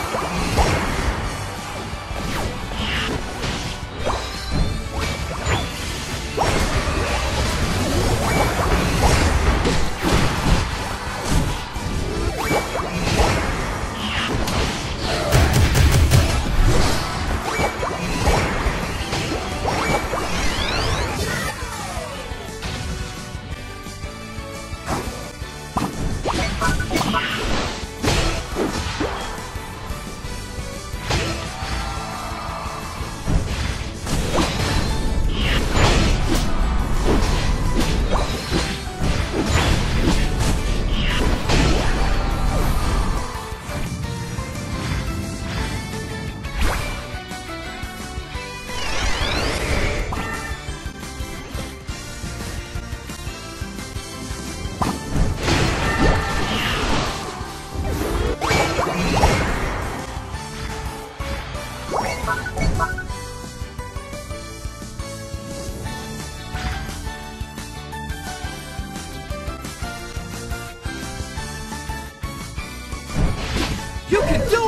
Come You can do it!